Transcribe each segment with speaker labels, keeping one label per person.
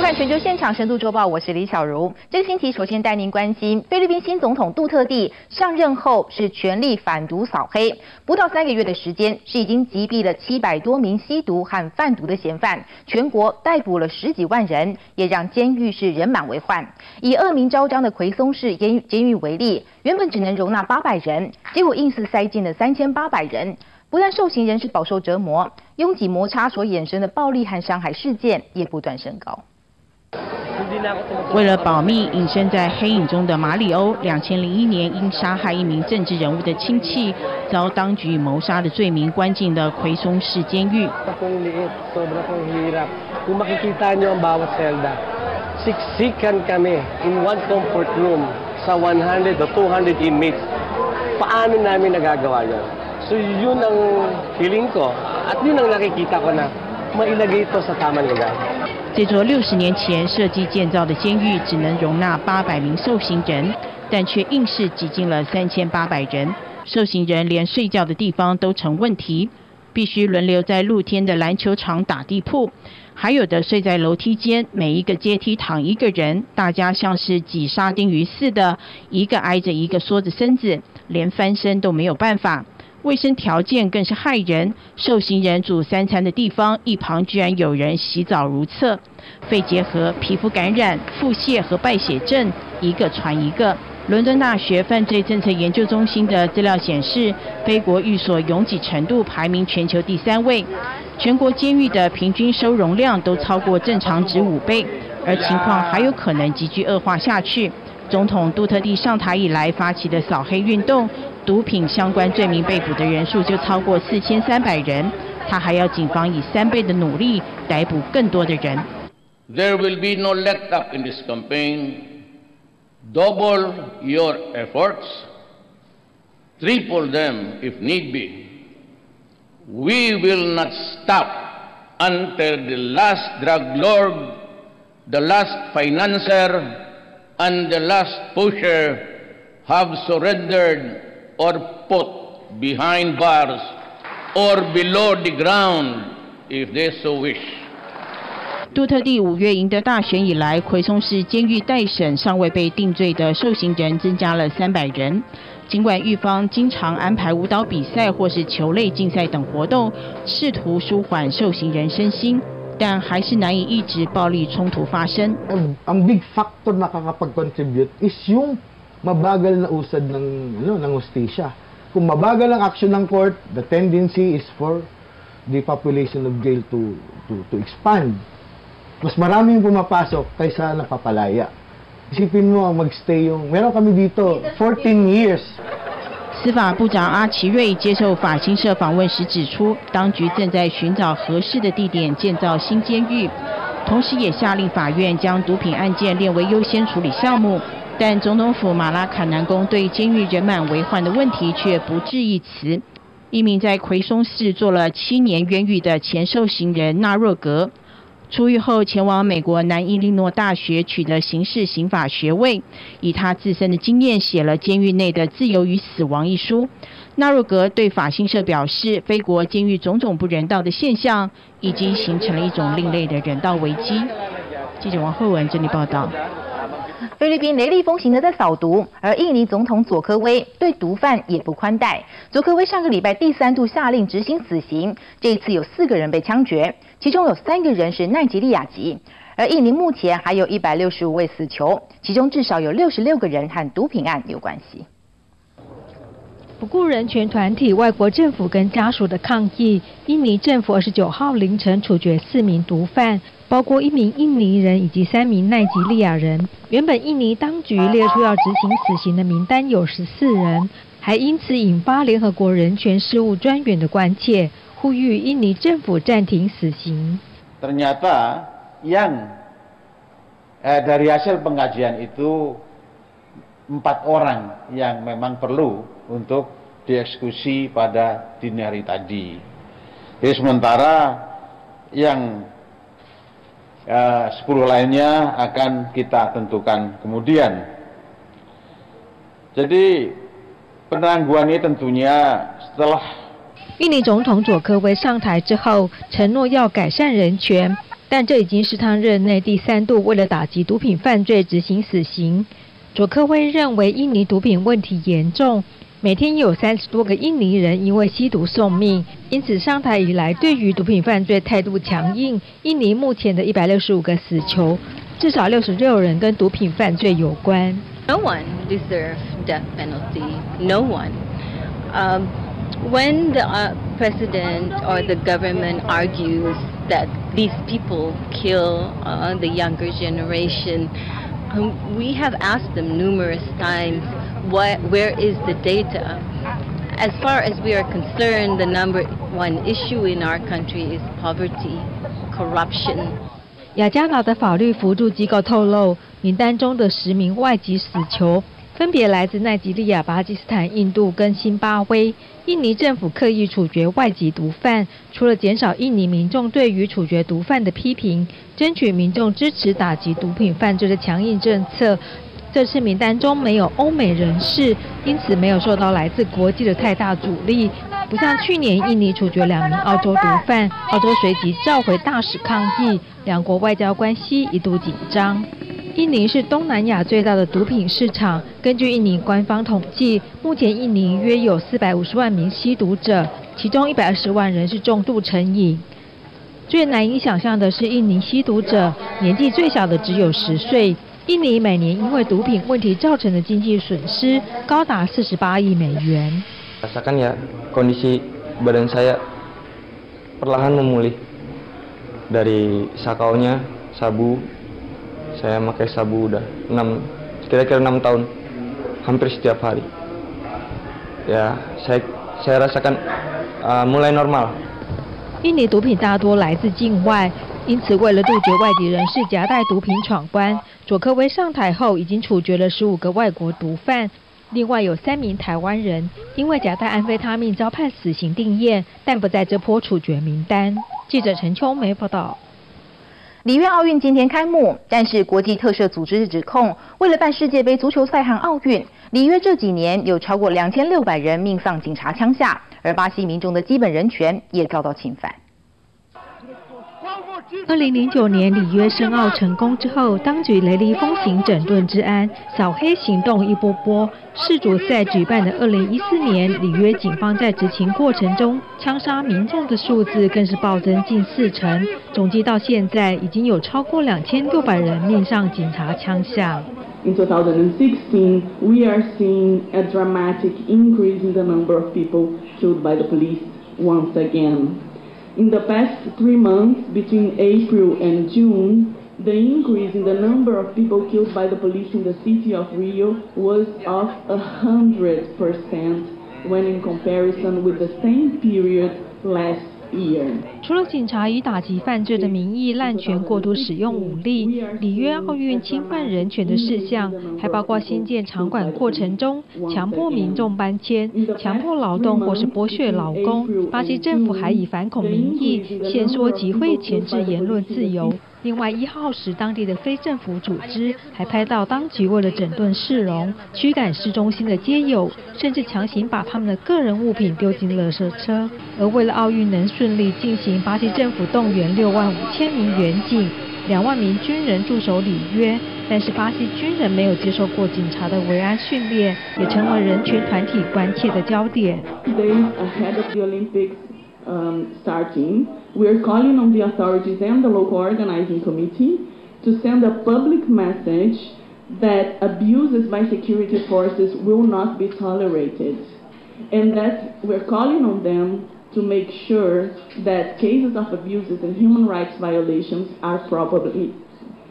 Speaker 1: 看全球现场深度周报，我是李小茹。这个星期首先带您关心菲律宾新总统杜特地上任后是全力反毒扫黑，不到三个月的时间是已经击毙了七百多名吸毒和贩毒的嫌犯，全国逮捕了十几万人，也让监狱是人满为患。以恶名昭彰的奎松市监狱监狱为例，原本只能容纳八百人，结果硬是塞进了三千八百人。不但受刑人是饱受折磨，拥挤摩擦所衍生的暴力和伤害事件也不断升高。
Speaker 2: 为了保密，隐身在黑影中的马里欧，两千零一年因杀害一名政治人物的亲戚，遭当局谋杀的罪名关进了奎松市监狱。
Speaker 3: Mailagay ito sa tamang lugar。
Speaker 2: 这座六十年前设计建造的监狱只能容纳八百名受刑人，但却硬是挤进了三千八百人。受刑人连睡觉的地方都成问题，必须轮流在露天的篮球场打地铺，还有的睡在楼梯间，每一个阶梯躺一个人，大家像是挤沙丁鱼似的，一个挨着一个缩着身子，连翻身都没有办法。卫生条件更是害人，受刑人煮三餐的地方一旁居然有人洗澡如厕，肺结核、皮肤感染、腹泻和败血症一个传一个。伦敦大学犯罪政策研究中心的资料显示，非国寓所拥挤程度排名全球第三位，全国监狱的平均收容量都超过正常值五倍，而情况还有可能急剧恶化下去。总统杜特地上台以来发起的扫黑运动。毒品相关罪名被捕的人数就超过四千三百人，他还要警方以三倍的努力逮捕更多的人。
Speaker 4: There will be no let up in this campaign. Double your efforts, triple them if need be. We will not stop until the last drug lord, the last financier, and the last pusher have surrendered or put behind bars or below the ground if they so wish.
Speaker 2: 杜特地五月赢得大选以来，奎松市监狱待审尚未被定罪的受刑人增加了三百人。尽管狱方经常安排舞蹈比赛或是球类竞赛等活动，试图舒缓受刑人身心，但还是难以抑制暴力冲突发生。
Speaker 5: Ang big factor na nakakapag-contribute is yung mabagal na usad ng ano ng hustisya. Kung mabagal ang action ng court, the tendency is for the population of jail to to to expand. Mas marami yung pumapasok kaysa napapalaya. Isipin mo ang magstay yung meron kami dito 14 years.
Speaker 2: 司法部长阿奇瑞接受法新社访问时指出，当局正在寻找合适的地点建造新监狱，同时也下令法院将毒品案件列为优先处理项目。 但总统府马拉坎南宫对监狱人满为患的问题却不置一词。一名在奎松市做了七年冤狱的前受刑人纳若格，出狱后前往美国南伊利诺大学取得刑事刑法学位，以他自身的经验写了《监狱内的自由与死亡》一书。纳若格对法新社表示，非国监狱种种不人道的现象，已经形成了一种另类的人道危机。记者王慧文这里报道。
Speaker 1: 菲律宾雷厉风行的在扫毒，而印尼总统佐科威对毒贩也不宽待。佐科威上个礼拜第三度下令执行死刑，这一次有四个人被枪决，其中有三个人是奈及利亚籍。而印尼目前还有一百六十五位死囚，其中至少有六十六个人和毒品案有关系。
Speaker 6: 不顾人权团体、外国政府跟家属的抗议，印尼政府二十九号凌晨处决四名毒贩，包括一名印尼人以及三名奈及利亚人。原本印尼当局列出要执行死刑的名单有十四人，还因此引发联合国人权事务专员的关切，呼吁印尼政府暂停死刑。
Speaker 7: Ternyata yang dari hasil pengajian itu empat orang yang memang perlu. untuk dieksekusi pada dini hari tadi. Jadi sementara yang eh, 10 lainnya akan kita tentukan kemudian. Jadi penangguhan ini tentunya setelah
Speaker 6: 印尼总统佐科威上台之后，承诺要改善人权。但这已经是他任内第三度为了打击毒品犯罪执行死刑。佐科威认为印尼毒品问题严重，每天有三十多个印尼人因为吸毒送命，因此上台以来对于毒品犯罪态度强硬。印尼目前的一百六十五个死囚，至少六十六人跟毒品犯罪有关。
Speaker 8: No one deserves death penalty. No one. Um, when the uh, president or the government argues that these people kill uh, the younger generation, we have asked them numerous times, what, where is the data? As far as we are concerned, the number one issue in our country is poverty, corruption.
Speaker 6: 雅加达的法律辅助机构透露，名单中的十名外籍死囚分别来自奈及利亚、巴基斯坦、印度跟新巴威。印尼政府刻意处决外籍毒贩，除了减少印尼民众对于处决毒贩的批评，争取民众支持打击毒品犯罪的强硬政策。这次名单中没有欧美人士，因此没有受到来自国际的太大阻力。不像去年印尼处决两名澳洲毒贩，澳洲随即召回大使抗议，两国外交关系一度紧张。印尼是东南亚最大的毒品市场，根据印尼官方统计，目前印尼约有四百五十万名吸毒者，其中一百二十万人是重度成瘾。最难以想象的是，印尼吸毒者年纪最小的只有十岁。印尼每年因为毒品问题造成的经济损失高达四十八亿美元。
Speaker 9: Rasakan ya kondisi badan saya perlahan memulih dari sakaunya sabu saya pakai sabu udah enam kira-kira enam tahun hampir setiap hari ya saya saya rasakan uh, mulai normal
Speaker 6: 印尼毒品大多来自境外，因此为了杜绝外地人士夹带毒品闯关，佐科威上台后已经处决了十五个外国毒贩，另外有三名台湾人因为夹带安非他命遭判死刑定谳，但不在这波处决名单。记者陈秋梅报道。
Speaker 1: 里约奥运今天开幕，但是国际特赦组织指控，为了办世界杯足球赛和奥运，里约这几年有超过两千六百人命丧警察枪下，而巴西民众的基本人权也遭到侵犯。
Speaker 6: 二零零九年里约申奥成功之后，当局雷厉风行整顿治安，扫黑行动一波波。世足赛举办的二零一四年，里约警方在执勤过程中枪杀民众的数字更是暴增近四成，总计到现在已经有超过两千六百人命丧警察枪下。
Speaker 10: In the past three months, between April and June, the increase in the number of people killed by the police in the city of Rio was of 100% when in comparison with the same period last
Speaker 6: 除了警察以打击犯罪的名义滥权过度使用武力，里约奥运侵犯人权的事项还包括新建场馆过程中强迫民众搬迁、强迫劳动或是剥削劳工。巴西政府还以反恐名义限缩集会、前置言论自由。另外，一号时当地的非政府组织还拍到当局为了整顿市容，驱赶市中心的街友，甚至强行把他们的个人物品丢进垃圾车。而为了奥运能顺利进行，巴西政府动员六万五千名援警、两万名军人驻守里约。但是巴西军人没有接受过警察的维安训练，也成为人权团体关切的焦点。
Speaker 10: um, starting, we are calling on the authorities and the local organizing committee to send a public message that abuses by security forces will not be tolerated. And that we're calling on them to make sure that cases of abuses and human rights violations are properly,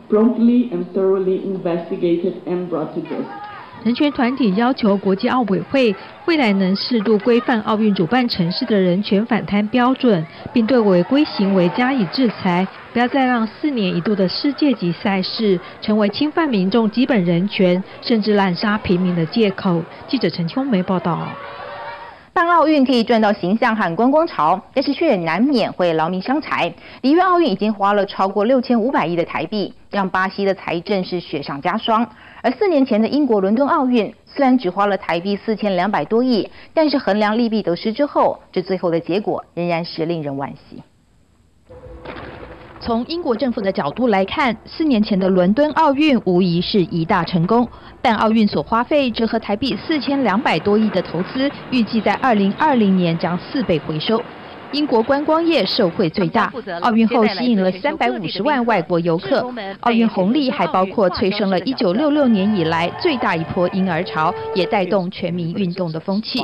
Speaker 10: promptly and thoroughly investigated and brought to justice.
Speaker 6: 人权团体要求国际奥委会未来能适度规范奥运主办城市的人权反贪标准，并对违规行为加以制裁，不要再让四年一度的世界级赛事成为侵犯民众基本人权甚至滥杀平民的借口。记者陈秋梅报道。
Speaker 1: 办奥运可以赚到形象和观光潮，但是却难免会劳民伤财。里约奥运已经花了超过六千五百亿的台币，让巴西的财政是雪上加霜。而四年前的英国伦敦奥运，虽然只花了台币四千两百多亿，但是衡量利弊得失之后，这最后的结果仍然是令人惋惜。
Speaker 11: 从英国政府的角度来看，四年前的伦敦奥运无疑是一大成功，但奥运所花费折合台币四千两百多亿的投资，预计在二零二零年将四倍回收。英国观光业受惠最大，奥运后吸引了三百五十万外国游客。奥运红利还包括催生了一九六六年以来最大一波婴儿潮，也带动全民运动的风气。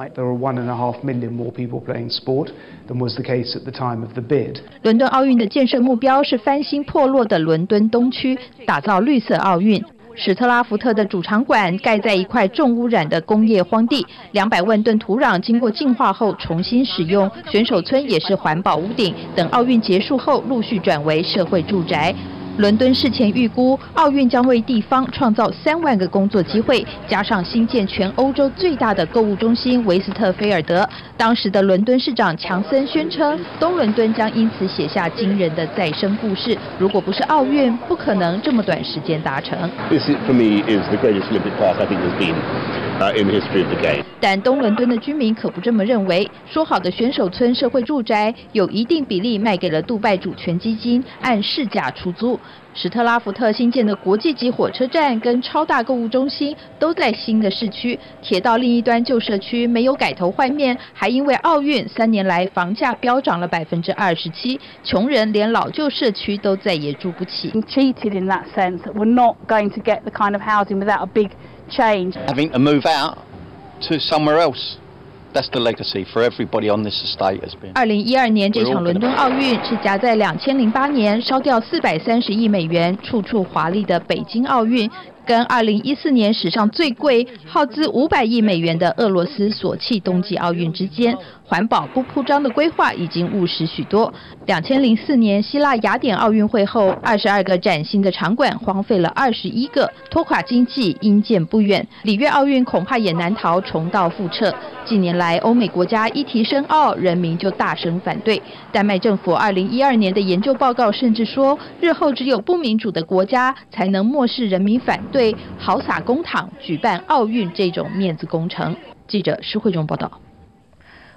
Speaker 11: 伦敦奥运的建设目标是翻新破落的伦敦东区，打造绿色奥运。史特拉福特的主场馆盖在一块重污染的工业荒地，两百万吨土壤经过净化后重新使用。选手村也是环保屋顶，等奥运结束后陆续转为社会住宅。伦敦事前预估，奥运将为地方创造三万个工作机会，加上新建全欧洲最大的购物中心维斯特菲尔德。当时的伦敦市长强森宣称，东伦敦将因此写下惊人的再生故事。如果不是奥运，不可能这么短时间达成。
Speaker 12: This for me is the greatest Olympic park I think has been in history of the game.
Speaker 11: 但东伦敦的居民可不这么认为。说好的选手村社会住宅，有一定比例卖给了杜拜主权基金，按市价出租。史特拉福特新建的国际级火车站跟超大购物中心都在新的市区。铁道另一端旧社区没有改头换面，还因为奥运三年来房价飙涨了百分之二十七，穷人连老旧社区都再也住不起。
Speaker 13: Cheated in that sense, we're not going to get the kind of housing without a big change.
Speaker 14: Having to move out to somewhere else.
Speaker 11: 二零一二年这场伦敦奥运是夹在两千零八年烧掉四百三十亿美元、处处华丽的北京奥运。跟二零一四年史上最贵、耗资五百亿美元的俄罗斯索契冬季奥运之间，环保不铺张的规划已经务实许多。两千零四年希腊雅典奥运会后，二十二个崭新的场馆荒废了二十一个，拖垮经济，因见不远。里约奥运恐怕也难逃重蹈覆辙。近年来，欧美国家一提申奥，人民就大声反对。丹麦政府二零一二年的研究报告甚至说，日后只有不民主的国家才能漠视人民反。对豪洒公帑举办奥运这种面子工程，记者施慧荣报道。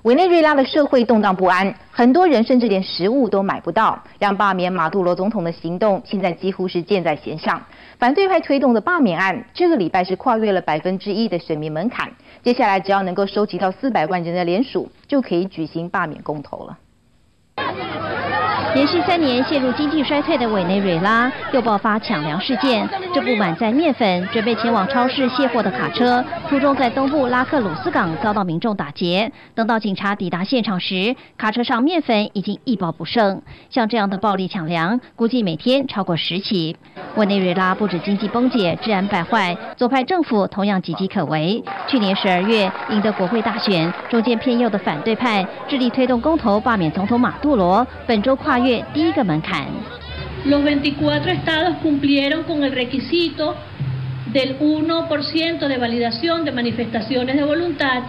Speaker 11: 委内瑞拉的社会动荡不安，很多人甚至连食物都买不到，让罢免马杜罗总统的行动现在几乎是箭在弦上。反对派推动的罢免案，这个礼拜是跨越了百分之一的选民门槛，接下来只要能够收集到四百万人的联署，就可以举行罢免公投了。
Speaker 15: 连续三年陷入经济衰退的委内瑞拉又爆发抢粮事件。这部满载面粉准备前往超市卸货的卡车，途中在东部拉克鲁斯港遭到民众打劫。等到警察抵达现场时，卡车上面粉已经一包不剩。像这样的暴力抢粮，估计每天超过十起。委内瑞拉不止经济崩解、治安败坏，左派政府同样岌岌可危。去年十二月赢得国会大选，中间偏右的反对派致力推动公投罢免总统马杜，本周跨越第一个门槛。
Speaker 16: Los 24 estados cumplieron con el requisito del 1% de validación de manifestaciones de voluntad.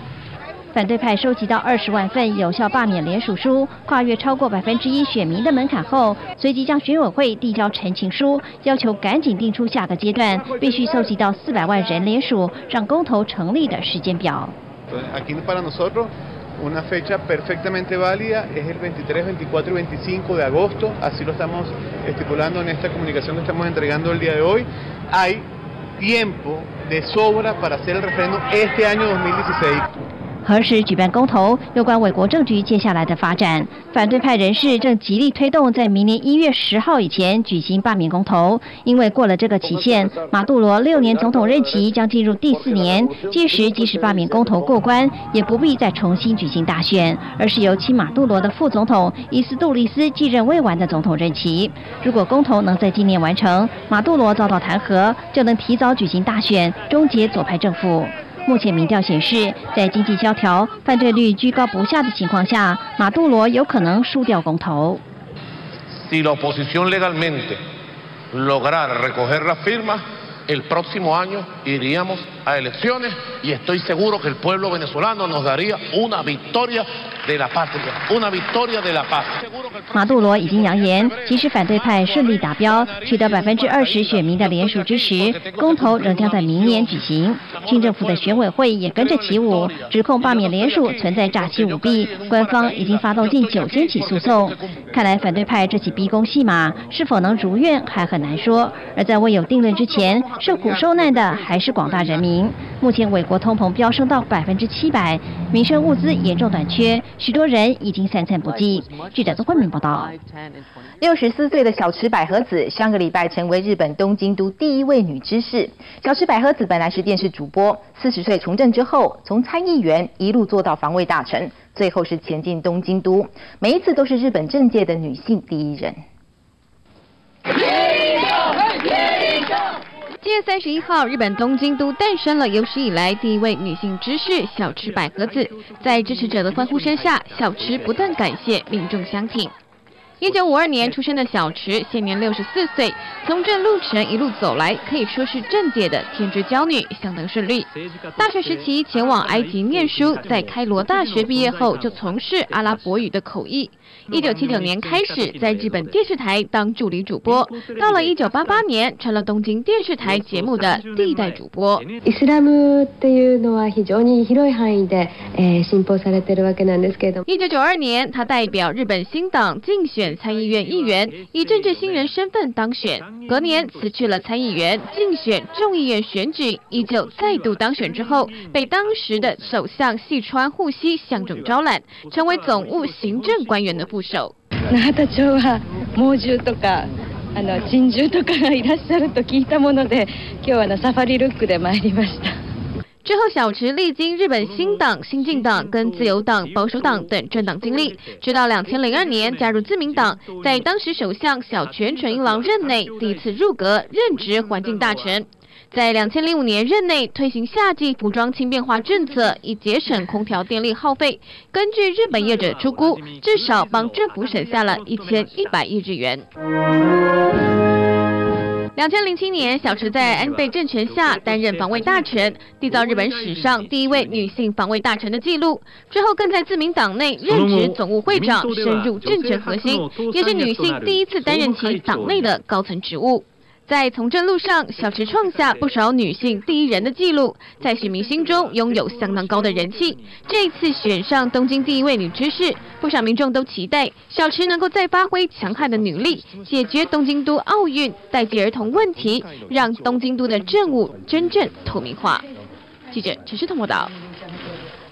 Speaker 15: 反对派收集到二十万份有效罢免联署书，跨越超过百分之一选民的门槛后，随即将选委会递交陈情书，要求赶紧定出下个阶段必须搜集到四百万人联署，让公投成立的时间表。
Speaker 17: Una fecha perfectamente válida es el 23, 24 y 25 de agosto, así lo estamos estipulando en esta comunicación que estamos entregando el día de hoy. Hay tiempo de sobra para hacer el referéndum este año 2016.
Speaker 15: 何时举办公投？有关美国政局接下来的发展，反对派人士正极力推动在明年一月十号以前举行罢免公投。因为过了这个期限，马杜罗六年总统任期将进入第四年，届时即使罢免公投过关，也不必再重新举行大选，而是由亲马杜罗的副总统伊斯杜利斯继任未完的总统任期。如果公投能在今年完成，马杜罗遭到弹劾，就能提早举行大选，终结左派政府。目前民调显示，在经济萧条、犯罪率居高不下的情况下，马杜罗有可能输掉公投。
Speaker 12: A elecciones y estoy seguro que el pueblo venezolano nos daría una victoria de la patria, una victoria de la paz.
Speaker 18: 马杜罗已经扬言，即使反对派顺利达标，取得百分之二十选民的联署支持，公投仍将在明年举行。清政府的选委会也跟着起舞，指控罢免联署存在诈欺舞弊，官方已经发动近九千起诉讼。看来反对派这起逼宫戏码是否能如愿还很难说。而在未有定论之前，受苦受难的还是广大人民。目前美国通膨飙升到百分之七百，民生物资严重短缺，许多人已经三餐不继。记者曾慧明报道。
Speaker 1: 六十四岁的小池百合子上个礼拜成为日本东京都第一位女知事。小池百合子本来是电视主播，四十岁从政之后，从参议员一路做到防卫大臣，最后是前进东京都，每一次都是日本政界的女性第一人。
Speaker 19: 七月三十一号，日本东京都诞生了有史以来第一位女性知事小池百合子。在支持者的欢呼声下，小池不断感谢民众相挺。一九五二年出生的小池，现年六十四岁，从政路程一路走来，可以说是政界的天之骄女，相当顺利。大学时期前往埃及念书，在开罗大学毕业后就从事阿拉伯语的口译。一九七九年开始在日本电视台当助理主播，到了一九八八年成了东京电视台节目的第一代主播。
Speaker 20: イスラムっていうのは非常に広い範囲で信奉されているわけなんですけれども。
Speaker 19: 一九九二年，他代表日本新党竞选参议院议员，以政治新人身份当选。隔年辞去了参议员，竞选众议院选举，依旧再度当选之后，被当时的首相细川护熙相中招揽，成为总务行政官员的 副手。
Speaker 20: 永田町は猛獣とかあの珍獣とかがいらっしゃると聞いたもので、今日はあのサファリルックで参りました。
Speaker 19: 之后，小池历经日本新党、新进党跟自由党、保守党等政党经历，直到两千零二年加入自民党，在当时首相小泉纯一郎任内第一次入阁任职环境大臣。 在两千零五年任内推行夏季服装轻便化政策，以节省空调电力耗费。根据日本业者出估，至少帮政府省下了一千一百亿日元。两千零七年，小池在安倍政权下担任防卫大臣，缔造日本史上第一位女性防卫大臣的记录。之后更在自民党内任职总务会长，深入政权核心，也是女性第一次担任其党内的高层职务。在从政路上，小池创下不少女性第一人的记录，在选民心中拥有相当高的人气。这次选上东京第一位女知事，不少民众都期待小池能够再发挥强悍的女力，解决东京都奥运代际儿童问题，让东京都的政务真正透明化。记者陈世彤报道。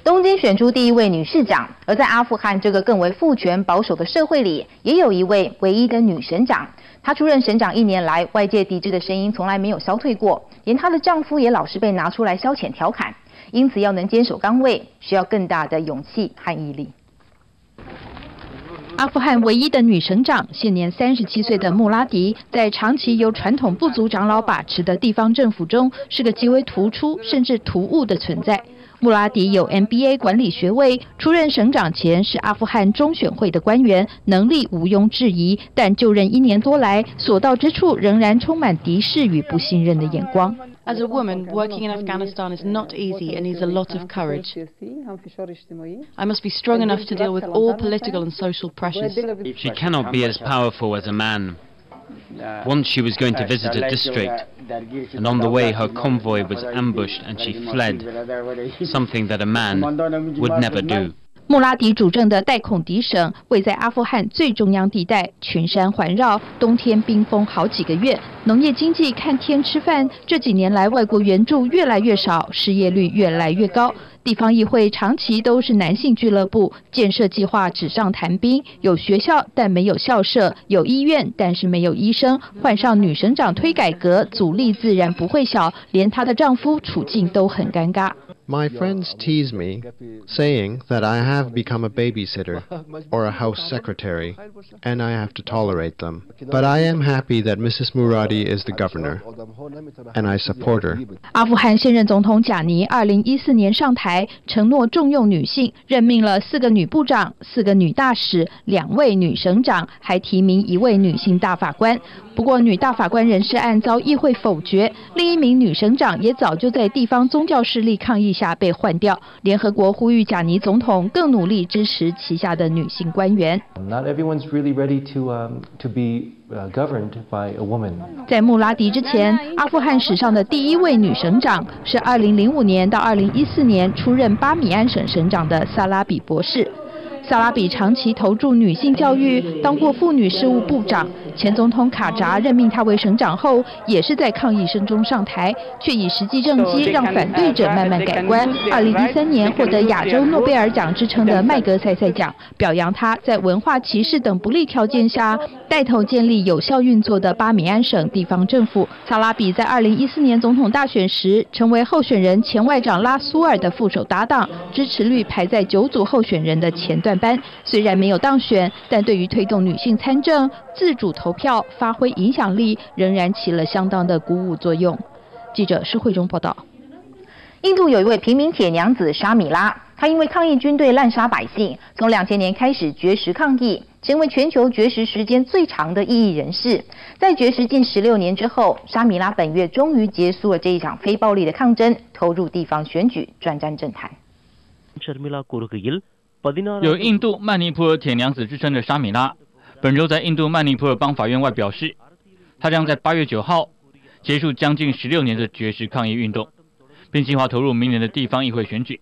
Speaker 1: 东京选出第一位女市长，而在阿富汗这个更为父权保守的社会里，也有一位唯一的女省长。她出任省长一年来，外界抵制的声音从来没有消退过，连她的丈夫也老是被拿出来消遣调侃。因此，要能坚守岗位，需要更大的勇气和毅力。
Speaker 11: 阿富汗唯一的女省长，现年三十七岁的穆拉迪，在长期由传统部族长老把持的地方政府中，是个极为突出甚至突兀的存在。穆拉迪有 MBA 管理学位，出任省长前是阿富汗中选会的官员，能力毋庸置疑。但就任一年多来，所到之处仍然充满敌视与不信任的眼光。
Speaker 21: As a woman, working in Afghanistan is not easy and needs a lot of courage. I must be strong enough to deal with all political and social pressures.
Speaker 22: She cannot be as powerful as a man. Once she was going to visit a district, and on the way her convoy was ambushed and she fled, something that a man would never do.
Speaker 11: 穆拉迪主政的代孔迪省位在阿富汗最中央地带，群山环绕，冬天冰封好几个月，农业经济看天吃饭。这几年来，外国援助越来越少，失业率越来越高。 地方议会长期都是男性俱乐部，建设计划纸上谈兵，有学校但没有校舍，有医院但是没有医生。换上女省长推改革，阻力自然不会小，连她的丈夫处境都很尴尬。
Speaker 23: My friends tease me, saying that I have become a babysitter or a house secretary, and I have to tolerate them. But I am happy that Mrs. Muradi is the governor, and I support her.
Speaker 11: 阿富汗现任总统贾尼二零一四年上台。 承诺重用女性，任命了四个女部长、四个女大使、两位女省长，还提名一位女性大法官。不过，女大法官人事案遭议会否决，另一名女省长也早就在地方宗教势力抗议下被换掉。联合国呼吁贾尼总统更努力支持旗下的女性官员。
Speaker 24: Not everyone's really ready to to be governed by a woman.
Speaker 11: 在穆拉迪之前，阿富汗史上的第一位女省长是2005年到2014年出任巴米安省省长的萨拉比博士。萨拉比长期投注女性教育，当过妇女事务部长。前总统卡扎任命他为省长后，也是在抗议声中上台，却以实际政绩让反对者慢慢改观。二零一三年获得亚洲诺贝尔奖之称的麦格塞塞奖，表扬他在文化歧视等不利条件下，带头建立有效运作的巴米安省地方政府。萨拉比在二零一四年总统大选时，成为候选人前外长拉苏尔的副手搭档，支持率排在九组候选人的前段班。虽然没有当选，但对于推动女性参政、自主投票、发挥影响力，仍然起了相当的鼓舞作用。记者施慧中报道。
Speaker 1: 印度有一位平民铁娘子沙米拉，她因为抗议军队滥杀百姓，从两千年开始绝食抗议，成为全球绝食时间最长的异议人士。在绝食近十六年之后，沙米拉本月终于结束了这一场非暴力的抗争，投入地方选举，转战政坛。
Speaker 25: 有印度曼尼普尔铁娘子之称的沙米拉，本周在印度曼尼普尔邦法院外表示，她将在八月九号结束将近十六年的绝食抗议运动，并计划投入明年的地方议会选举。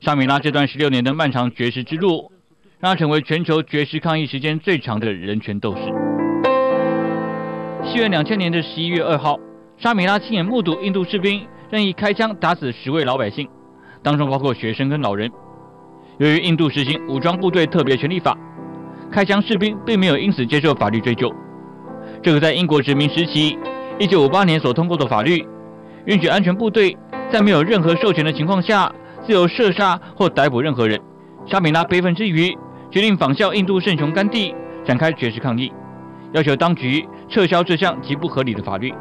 Speaker 25: 沙米拉这段十六年的漫长绝食之路，让她成为全球绝食抗议时间最长的人权斗士。西元两千年的十一月二号，沙米拉亲眼目睹印度士兵任意开枪打死十位老百姓，当中包括学生跟老人。由于印度实行武装部队特别权利法，开枪士兵并没有因此接受法律追究。这个在英国殖民时期1958年所通过的法律，允许安全部队在没有任何授权的情况下自由射杀或逮捕任何人。沙米拉悲愤之余，决定仿效印度圣雄甘地展开绝食抗议，要求当局撤销这项极不合理的法律。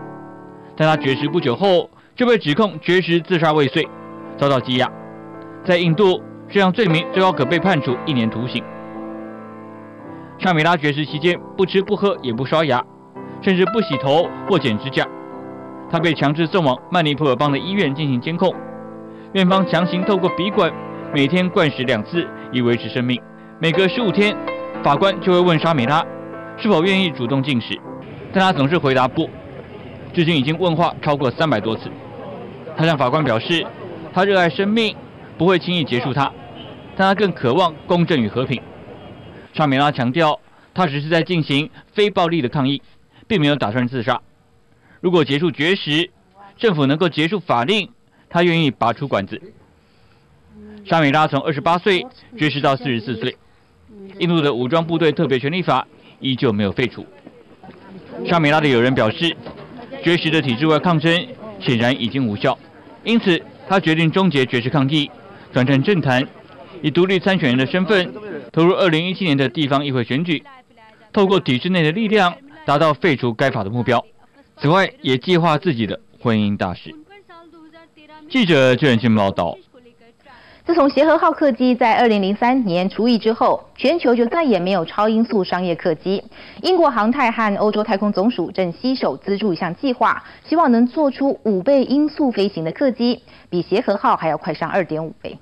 Speaker 25: 但他绝食不久后就被指控绝食自杀未遂，遭到羁押。在印度。这样罪名最高可被判处一年徒刑。沙米拉绝食期间不吃不喝也不刷牙，甚至不洗头或剪指甲。他被强制送往曼尼普尔邦的医院进行监控，院方强行透过鼻管每天灌食两次以维持生命。每隔十五天，法官就会问沙米拉是否愿意主动进食，但他总是回答不。至今已经问话超过三百多次。他向法官表示，他热爱生命，不会轻易结束它。但他更渴望公正与和平。沙米拉强调，他只是在进行非暴力的抗议，并没有打算自杀。如果结束绝食，政府能够结束法令，他愿意拔出管子。沙米拉从二十八岁绝食到四十四岁。印度的武装部队特别权利法依旧没有废除。沙米拉的友人表示，绝食的体制外抗争显然已经无效，因此他决定终结绝食抗议，转战政坛。以独立参选人的身份投入2017年的地方议会选举，透过体制内的力量达到废除该法的目标。此外，也计划自己的婚姻大事。记者郑远清报道。
Speaker 1: 自从协和号客机在2003年除役之后，全球就再也没有超音速商业客机。英国航太和欧洲太空总署正携手资助一项计划，希望能做出五倍音速飞行的客机，比协和号还要快上2.5倍。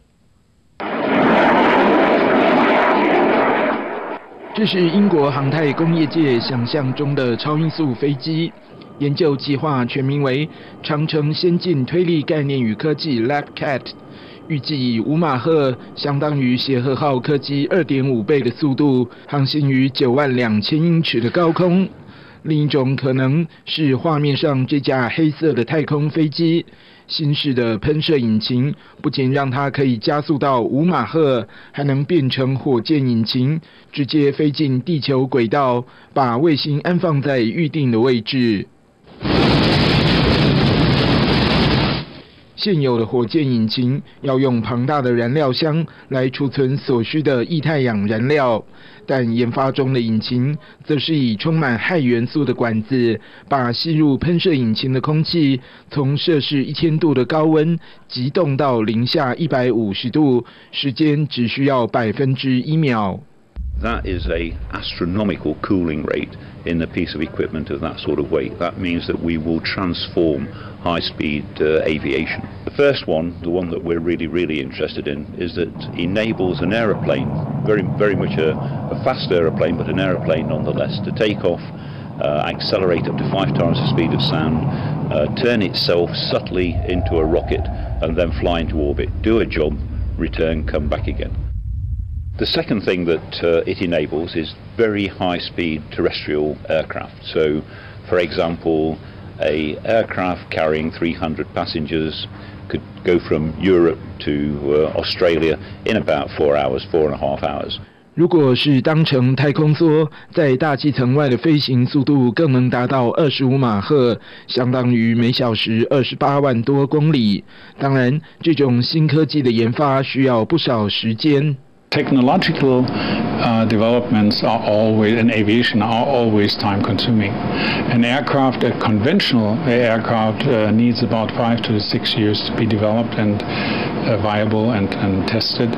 Speaker 26: 这是英国航太工业界想象中的超音速飞机。研究计划全名为“长城先进推力概念与科技 ”（LabCat），预计以五马赫（相当于协和号客机二点五倍的速度）航行于九万两千英尺的高空。另一种可能是画面上这架黑色的太空飞机。新式的喷射引擎不仅让它可以加速到五马赫，还能变成火箭引擎，直接飞进地球轨道，把卫星安放在预定的位置。现有的火箭引擎要用庞大的燃料箱来储存所需的液态氧燃料，但研发中的引擎则是以充满氦元素的管子，把吸入喷射引擎的空气从摄氏一千度的高温急冻到零下一百五十度，时间只需要百分之一秒。
Speaker 27: That is a astronomical cooling rate in a piece of equipment of that sort of weight. That means that we will transform high-speed uh, aviation. The first one, the one that we're really, really interested in, is that enables an aeroplane, very, very much a, a fast aeroplane, but an aeroplane nonetheless, to take off, uh, accelerate up to five times the speed of sound, uh, turn itself subtly into a rocket, and then fly into orbit, do a job, return, come back again. The second thing that uh, it enables is very high-speed terrestrial aircraft. So, for example, a aircraft carrying 300 passengers could go from Europe to uh, Australia in about four hours, four and a half hours.
Speaker 26: 如果是当成太空梭，在大气层外的飞行速度更能达到二十五马赫，相当于每小时二十八万多公里。当然，这种新科技的研发需要不少时间。
Speaker 28: Technological uh, developments are always, in aviation, are always time consuming. An aircraft, a conventional aircraft, uh, needs about five to six years to be developed and uh, viable and, and tested.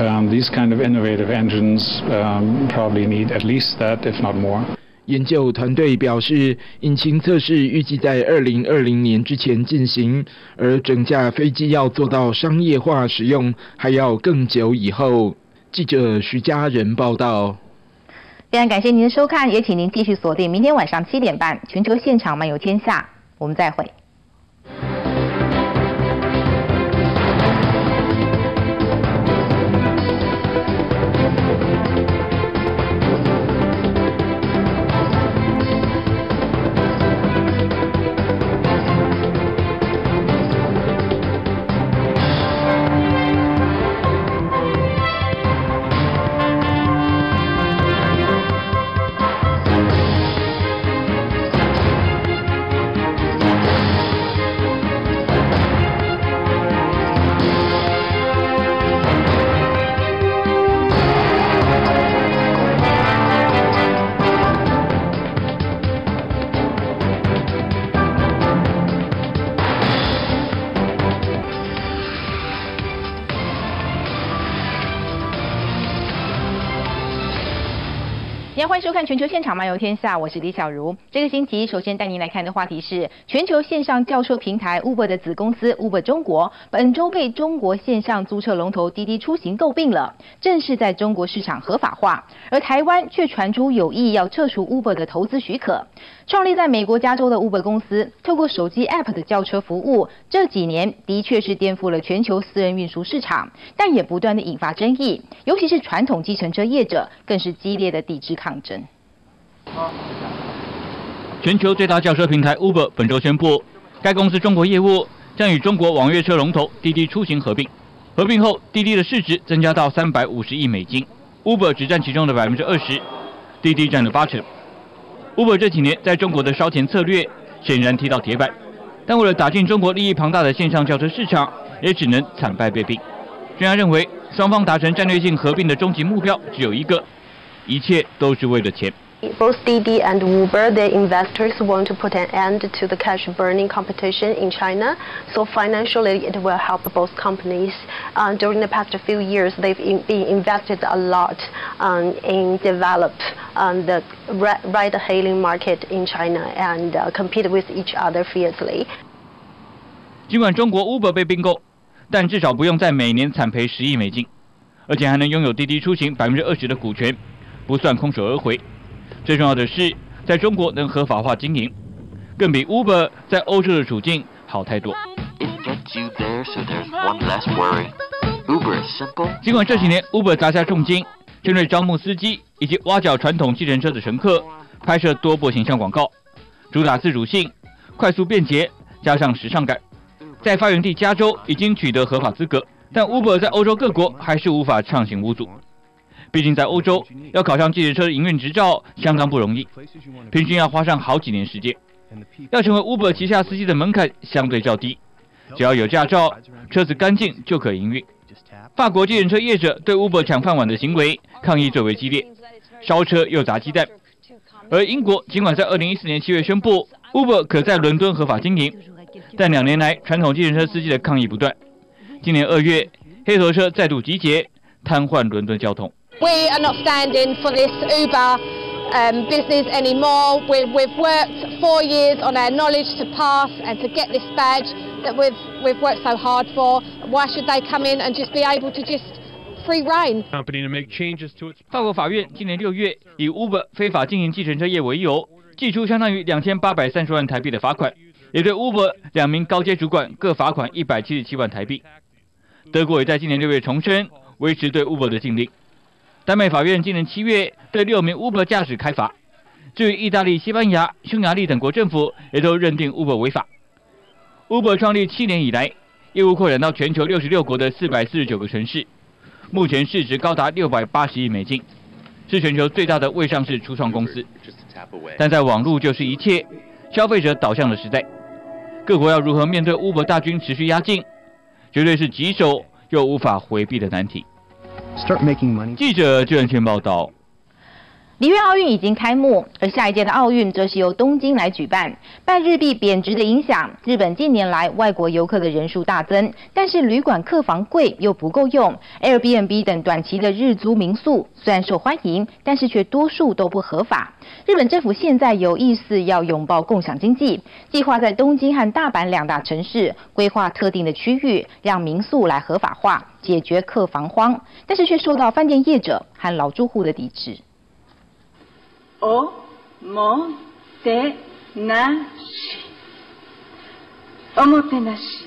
Speaker 28: Um, these kind of innovative engines um, probably need at least that, if not more.
Speaker 26: 研究团队表示，引擎测试预计在二零二零年之前进行，而整架飞机要做到商业化使用，还要更久以后。 记者徐佳仁报道。
Speaker 1: 非常感谢您的收看，也请您继续锁定明天晚上七点半《全球现场漫游天下》，我们再会。欢迎收看《全球现场漫游天下》，我是李小茹。这个星期，首先带您来看的话题是全球线上轿车平台 Uber 的子公司 Uber 中国，本周被中国线上租车龙头滴滴出行诟病了，正式在中国市场合法化。而台湾却传出有意要撤除 Uber 的投资许可。创立在美国加州的 Uber 公司，透过手机 App 的轿车服务，这几年的确是颠覆了全球私人运输市场，但也不断的引发争议，尤其是传统计程车业者更是激烈的抵制抗争。
Speaker 25: 全球最大轿车平台 Uber 本周宣布，该公司中国业务将与中国网约车龙头滴滴出行合并，合并后滴滴的市值增加到三百五十亿美金，Uber 只占其中的百分之二十，滴滴占了八成。Uber 这几年在中国的烧钱策略显然踢到铁板，但为了打进中国利益庞大的线上轿车市场，也只能惨败被并。专家认为，双方达成战略性合并的终极目标只有一个，一切都是为了钱。
Speaker 29: Both Didi and Uber, their investors want to put an end to the cash burning competition in China. So financially, it will help both companies. Uh, during the past few years, they've in, been invested a lot um, in develop um, the ride-hailing market in China and uh, compete with each other fiercely.
Speaker 25: 尽管中国 Uber 被并购，但至少不用再每年惨赔十亿美金，而且还能拥有滴滴出行百分之二十的股权， 不算空手而回。最重要的是，在中国能合法化经营，更比 Uber 在欧洲的处境好太多。尽管这几年 Uber 砸下重金，针对招募司机以及挖角传统计程车的乘客，拍摄多部形象广告，主打自主性、快速便捷，加上时尚感，在发源地加州已经取得合法资格，但 Uber 在欧洲各国还是无法畅行无阻。毕竟在欧洲，要考上计程车营运执照相当不容易，平均要花上好几年时间。要成为 Uber 旗下司机的门槛相对较低，只要有驾照，车子干净就可营运。法国计程车业者对 Uber 抢饭碗的行为抗议最为激烈，烧车又砸鸡蛋。而英国尽管在2014年7月宣布 Uber 可在伦敦合法经营，但两年来传统计程车司机的抗议不断。今年二月，黑头车再度集结，瘫痪伦敦交通。
Speaker 30: We are not standing for this Uber um, business anymore. We, we've worked four years on our knowledge to pass and to get this badge that we've we've worked so hard for. Why should they come in and just be able to just free reign?
Speaker 25: Company to make changes to its. 法国法院今年六月以 Uber 非法经营计程车业为由，寄出相当于两千八百三十万台币的罚款，也对 Uber 两名高阶主管各罚款一百七十七万台币。德国也在今年六月重申维持对 Uber 的禁令。 丹麦法院今年七月对六名 Uber 驾驶开罚。至于意大利、西班牙、匈牙利等国政府也都认定 Uber 违法。Uber 创立七年以来，业务扩展到全球六十六国的四百四十九个城市，目前市值高达六百八十亿美金，是全球最大的未上市初创公司。但在网络就是一切、消费者导向的时代，各国要如何面对 Uber 大军持续压境？绝对是棘手又无法回避的难题。记者郑全报道。
Speaker 1: 里约奥运已经开幕，而下一届的奥运则是由东京来举办。拜日币贬值的影响，日本近年来外国游客的人数大增，但是旅馆客房贵又不够用，Airbnb 等短期的日租民宿虽然受欢迎，但是却多数都不合法。日本政府现在有意思要拥抱共享经济，计划在东京和大阪两大城市规划特定的区域，让民宿来合法化，解决客房荒，但是却受到饭店业者和老住户的抵制。
Speaker 31: おもてなし。おもてなし。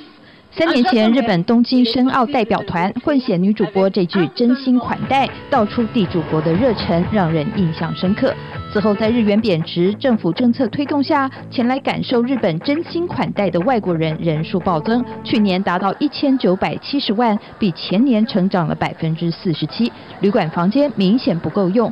Speaker 11: 三年前，日本东京申奥代表团混血女主播这句真心款待，道出地主国的热忱，让人印象深刻。此后，在日元贬值、政府政策推动下，前来感受日本真心款待的外国人人数暴增，去年达到一千九百七十万，比前年成长了百分之四十七。旅馆房间明显不够用，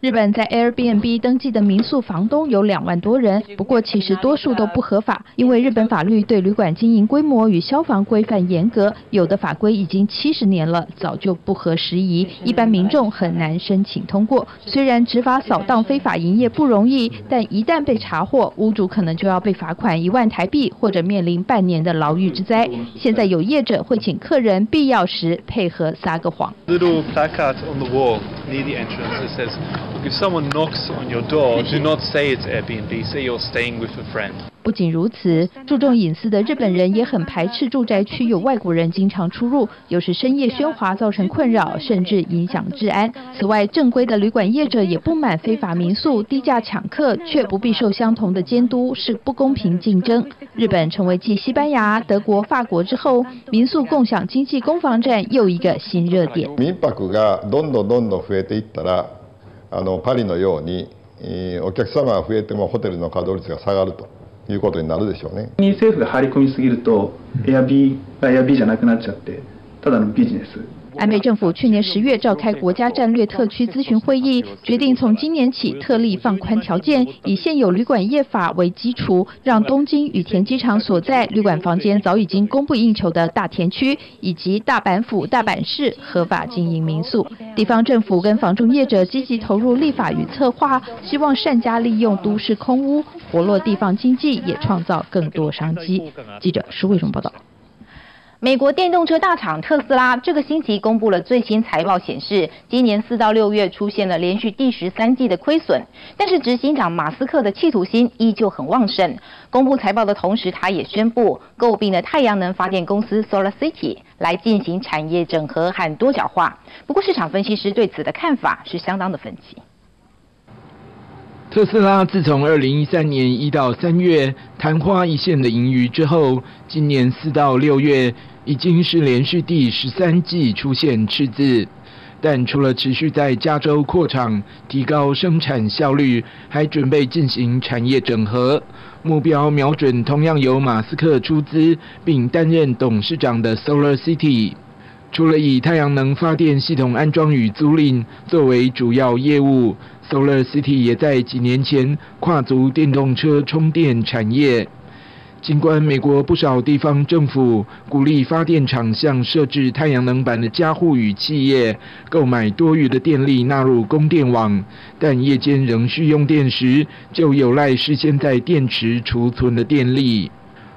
Speaker 11: 日本在 Airbnb 登记的民宿房东有两万多人，不过其实多数都不合法，因为日本法律对旅馆经营规模与消防规范严格，有的法规已经七十年了，早就不合时宜，一般民众很难申请通过。虽然执法扫荡非法营业不容易，但一旦被查获，屋主可能就要被罚款一万台币，或者面临半年的牢狱之灾。现在有业者会请客人必要时配合撒个谎。
Speaker 32: If someone knocks on your door, do not say it's Airbnb. Say you're staying with a friend.
Speaker 11: 不仅如此，注重隐私的日本人也很排斥住宅区有外国人经常出入，有时深夜喧哗造成困扰，甚至影响治安。此外，正规的旅馆业者也不满非法民宿低价抢客，却不必受相同的监督，是不公平竞争。日本成为继西班牙、德国、法国之后，民宿共享经济攻防战又一个新热点。
Speaker 33: あのパリのようにお客様が増えてもホテルの稼働率が下がると。いうことになるでしょうね。
Speaker 34: 政府が入り込みすぎると、エアビーがエアビーじゃなくなっちゃって、ただのビジネス。
Speaker 11: 安倍政府去年十月召开国家战略特区咨询会议，决定从今年起特例放宽条件，以现有旅馆业法为基础，让东京羽田机场所在旅馆房间早已经供不应求的大田区以及大阪府大阪市合法经营民宿。地方政府跟房仲业者积极投入立法与策划，希望善加利用都市空屋，活络地方经济，也创造更多商机。记者施卫荣报道。
Speaker 1: 美国电动车大厂特斯拉这个星期公布了最新财报，显示今年四到六月出现了连续第十三季的亏损，但是执行长马斯克的企图心依旧很旺盛。公布财报的同时，他也宣布诟病了太阳能发电公司 Solar City 来进行产业整合和多角化。不过，市场分析师对此的看法是相当的分歧。
Speaker 26: 特斯拉自从二零一三年一到三月昙花一现的盈余之后，今年四到六月已经是连续第十三季出现赤字。但除了持续在加州扩厂、提高生产效率，还准备进行产业整合，目标瞄准同样由马斯克出资并担任董事长的 Solar City。除了以太阳能发电系统安装与租赁作为主要业务，Solar City 也在几年前跨足电动车充电产业。尽管美国不少地方政府鼓励发电厂向设置太阳能板的家户与企业购买多余的电力纳入供电网，但夜间仍需用电时，就有赖事先在电池储存的电力。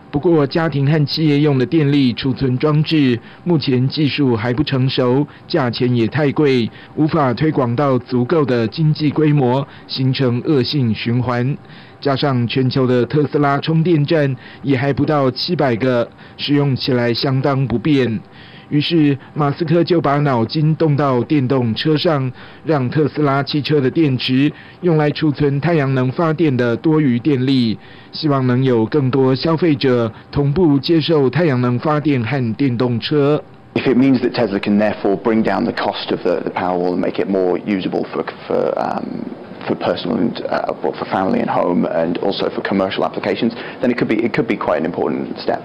Speaker 26: 不过，家庭和企业用的电力储存装置目前技术还不成熟，价钱也太贵，无法推广到足够的经济规模，形成恶性循环。加上全球的特斯拉充电站也还不到七百个，使用起来相当不便。于是，马斯克就把脑筋动到电动车上，让特斯拉汽车的电池用来储存太阳能发电的多余电力，希望能有更多消费者同步接受太阳能发电和电动车。
Speaker 35: If it means that Tesla can therefore bring down the cost of the, the Powerwall and make it more usable for, for, um, for personal and uh, for family and home and also for commercial applications, then it could be, it could be quite an important step.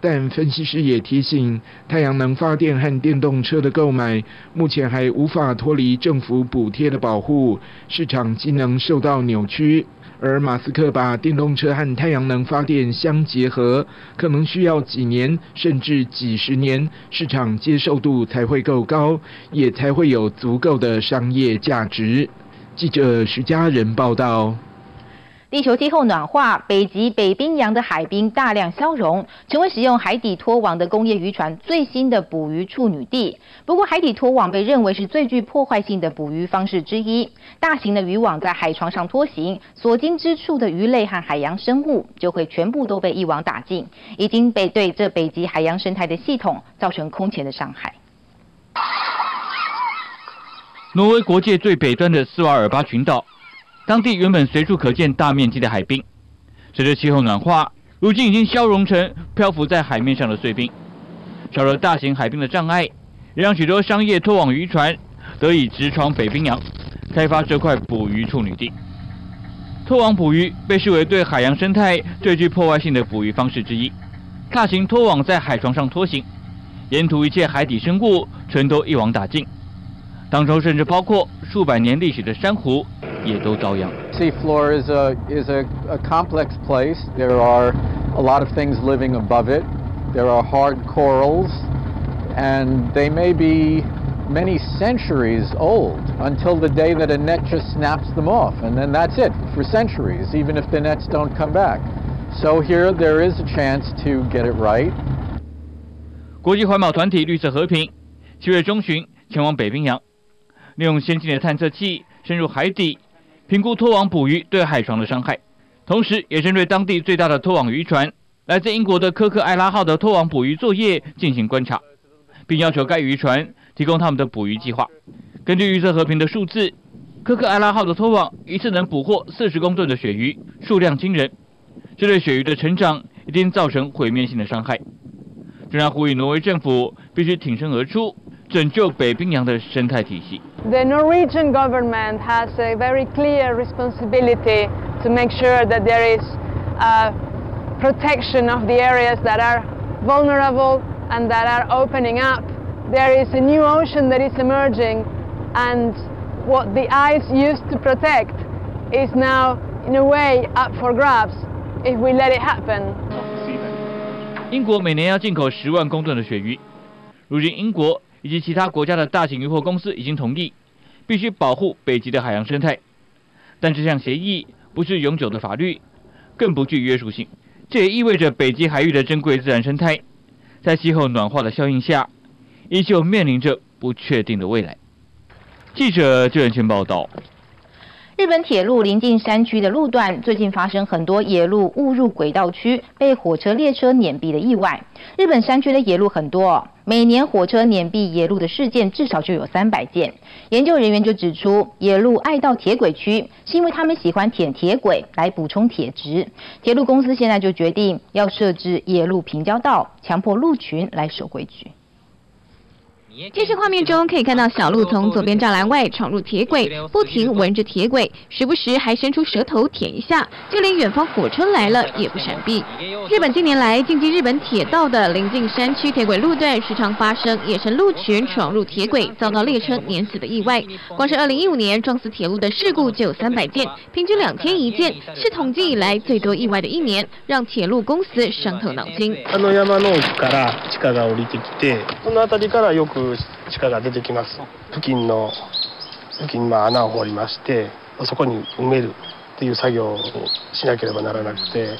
Speaker 26: 但分析师也提醒，太阳能发电和电动车的购买目前还无法脱离政府补贴的保护，市场机能受到扭曲。而马斯克把电动车和太阳能发电相结合，可能需要几年甚至几十年，市场接受度才会够高，也才会有足够的商业价值。记者徐家人报道。
Speaker 1: 地球气候暖化，北极、北冰洋的海冰大量消融，成为使用海底拖网的工业渔船最新的捕鱼处女地。不过，海底拖网被认为是最具破坏性的捕鱼方式之一。大型的渔网在海床上拖行，所经之处的鱼类和海洋生物就会全部都被一网打尽，已经被对这北极海洋生态的系统造成空前的伤害。
Speaker 25: 挪威国界最北端的斯瓦尔巴群岛。当地原本随处可见大面积的海冰，随着气候暖化，如今已经消融成漂浮在海面上的碎冰。少了大型海冰的障碍，也让许多商业拖网渔船得以直闯北冰洋，开发这块捕鱼处女地。拖网捕鱼被视为对海洋生态最具破坏性的捕鱼方式之一。大型拖网在海床上拖行，沿途一切海底生物全都一网打尽，当中甚至包括数百年历史的珊瑚。也都遭殃。
Speaker 36: Seafloor is a is a, a complex place. There are a lot of things living above it. There are hard corals, and they may be many centuries old until the day that a net just snaps them off, and then that's it for centuries, even if the nets don't come back. So here there is a chance to get it right.
Speaker 25: 国际环保团体绿色和平七月中旬前往北冰洋， 利用先进的探测器深入海底评估拖网捕鱼对海床的伤害，同时也针对当地最大的拖网渔船来自英国的科克艾拉号的拖网捕鱼作业进行观察，并要求该渔船提供他们的捕鱼计划。根据预测和平的数字，科克艾拉号的拖网一次能捕获四十公吨的鳕鱼，数量惊人。这对鳕鱼的成长一定造成毁灭性的伤害，这让呼吁挪威政府必须挺身而出。拯救北冰洋的生态体系。
Speaker 30: The Norwegian government has a very clear responsibility to make sure that there is a protection of the areas that are vulnerable and that are opening up. There is a new ocean that is emerging, and what the ice used to protect is now, in a way, up for grabs if we let it happen.
Speaker 25: 英国每年要进口十万公吨的鳕鱼，如今英国 以及其他国家的大型渔获公司已经同意，必须保护北极的海洋生态。但这项协议不是永久的法律，更不具约束性。这也意味着北极海域的珍贵自然生态，在气候暖化的效应下，依旧面临着不确定的未来。记者郑远清报道。
Speaker 1: 日本铁路临近山区的路段，最近发生很多野鹿误入轨道区，被火车列车碾毙的意外。日本山区的野鹿很多，每年火车碾毙野鹿的事件至少就有三百件。研究人员就指出，野鹿爱到铁轨区，是因为他们喜欢舔铁轨来补充铁质。铁路公司现在就决定要设置野鹿平交道，强迫鹿群来守规矩。
Speaker 19: 电视画面中可以看到小鹿从左边栅栏外闯入铁轨，不停闻着铁轨，时不时还伸出舌头舔一下，就连远方火车来了也不闪避。日本近年来进击日本铁道的临近山区铁轨路段，时常发生野生鹿群闯入铁轨，遭到列车碾死的意外。光是2015年撞死铁路的事故就有300件，平均两天一件，是统计以来最多意外的一年，让铁路公司伤透脑筋。
Speaker 37: 出てきます。付近の付近に穴を掘りまして、そこに埋めるっていう作業をしなければならなくて、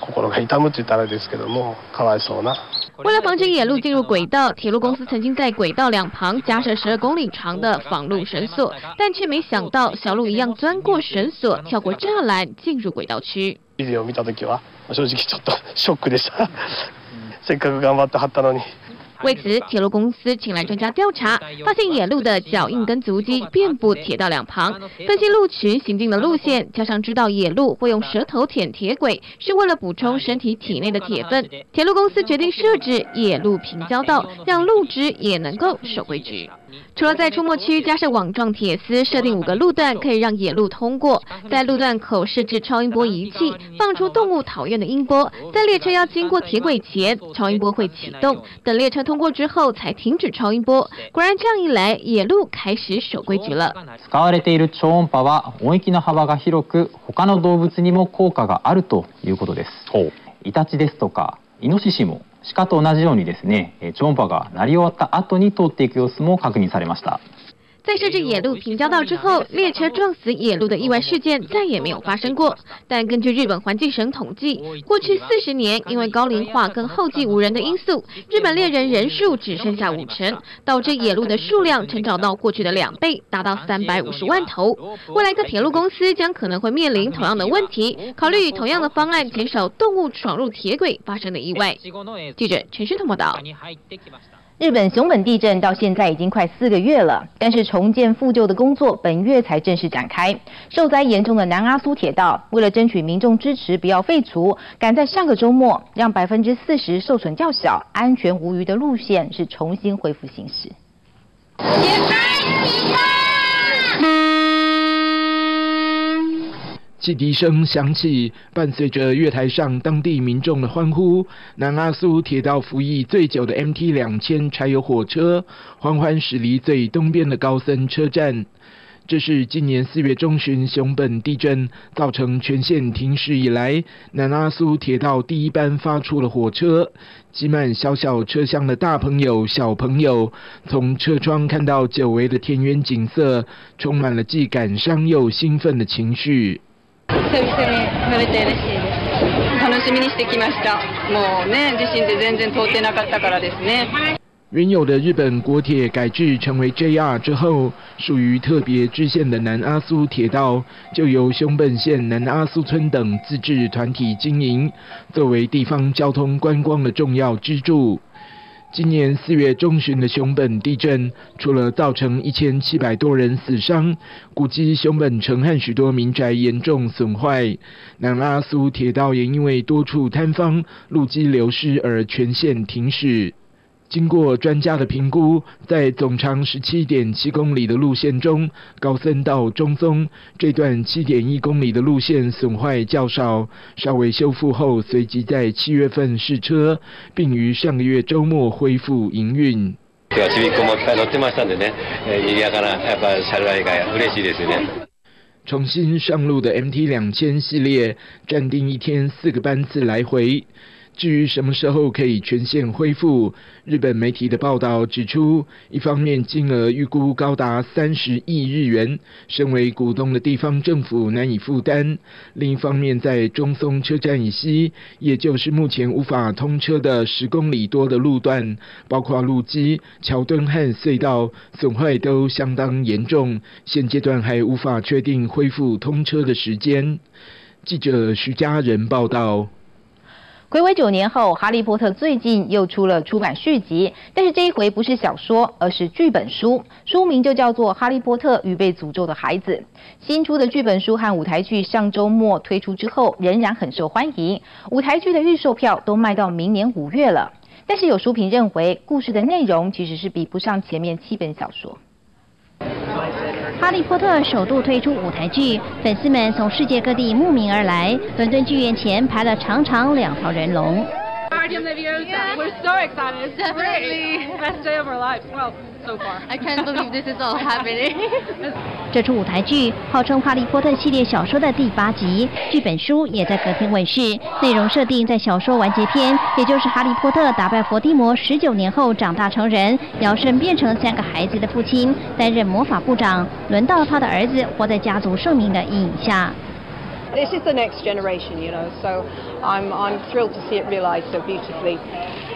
Speaker 37: 心が痛むって言ったらですけども、かわいそうな。
Speaker 19: 为了防止野鹿进入轨道，铁路公司曾经在轨道两旁加设十二公里长的防鹿绳索，但却没想到小鹿一样钻过绳索，跳过栅栏进入轨道区。
Speaker 37: ビデオを見た時は正直ちょっとショックでした。せっかく頑張ってはったのに。
Speaker 19: 为此，铁路公司请来专家调查，发现野鹿的脚印跟足迹遍布铁道两旁。分析鹿群行进的路线，加上知道野鹿会用舌头舔铁轨，是为了补充身体体内的铁分。铁路公司决定设置野鹿平交道，让鹿只也能够守规矩。除了在出没区加设网状铁丝，设定五个路段可以让野鹿通过，在路段口设置超音波仪器，放出动物讨厌的音波。在列车要经过铁轨前，超音波会启动，等列车通过之后才停止超音波。果然，这样一来，野鹿开始守规矩了。
Speaker 38: 使われている超音波は音域の幅が広く、他の動物にも効果があるということです。イタチですとかイノシシも。 鹿と同じようにですね超音波が鳴り終わった後に通っていく様子も確認されました。
Speaker 19: 在设置野鹿平交道之后，列车撞死野鹿的意外事件再也没有发生过。但根据日本环境省统计，过去四十年因为高龄化跟后继无人的因素，日本猎人人数只剩下五成，导致野鹿的数量成长到过去的两倍，达到三百五十万头。未来各铁路公司将可能会面临同样的问题，考虑以同样的方案，减少动物闯入铁轨发生的意外。记者陈旭彤报道。
Speaker 1: 日本熊本地震到现在已经快四个月了，但是重建复旧的工作本月才正式展开。受灾严重的南阿苏铁道，为了争取民众支持，不要废除，赶在上个周末让百分之四十受损较小、安全无虞的路线是重新恢复行驶。
Speaker 26: 汽笛声响起，伴随着月台上当地民众的欢呼，南阿苏铁道服役最久的 MT 两千柴油火车缓缓驶离最东边的高森车站。这是今年四月中旬熊本地震造成全线停驶以来，南阿苏铁道第一班发出了火车。挤满小小车厢的大朋友、小朋友，从车窗看到久违的田园景色，充满了既感伤又兴奋的情绪。久々に乗れて嬉しいです楽しみにしてきましたもうね地震で全然通ってなかったからですね原有的日本国铁改制成为 JR 之后，属于特别支线的南阿苏铁道就由熊本县南阿苏村等自治团体经营，作为地方交通观光的重要支柱。 今年四月中旬的熊本地震，除了造成一千七百多人死伤，估计熊本城和许多民宅严重损坏。南阿苏铁道也因为多处坍方、路基流失而全线停驶。经过专家的评估，在总长十七点七公里的路线中，高森到中松这段七点一公里的路线损坏较少，稍微修复后，随即在七月份试车，并于上个月周末恢复营运。重新上路的 MT 两千系列，暂定一天四个班次来回。至于什么时候可以全线恢复，日本媒体的报道指出，一方面金额预估高达三十亿日元，身为股东的地方政府难以负担；另一方面，在中松车站以西，也就是目前无法通车的十公里多的路段，包括路基、桥墩和隧道，损坏都相当严重，现阶段还无法确定恢复通车的时间。记者徐佳仁报道。
Speaker 1: 暌违九年后，《哈利波特》最近又出了出版续集，但是这一回不是小说，而是剧本书，书名就叫做《哈利波特与被诅咒的孩子》。新出的剧本书和舞台剧上周末推出之后，仍然很受欢迎。舞台剧的预售票都卖到明年五月了。但是有书评认为，故事的内容其实是比不上前面七本小说。
Speaker 15: 哈利波特首度推出舞台剧，粉丝们从世界各地慕名而来，伦敦剧院前排了长长两条人龙。
Speaker 39: We're so excited. Definitely. Best day of our lives. Well, so far.
Speaker 15: I can't believe this is all happening. 这出舞台剧号称《哈利波特》系列小说的第八集，剧本书也在隔天问世。内容设定在小说完结篇，也就是哈利波特打败伏地魔十九年后长大成人，摇身变成三个孩子的父亲，担任魔法部长。轮到他的儿子活在家族盛名的阴影下。
Speaker 40: This is the next generation, you know, so I'm, I'm thrilled to see it realized so beautifully.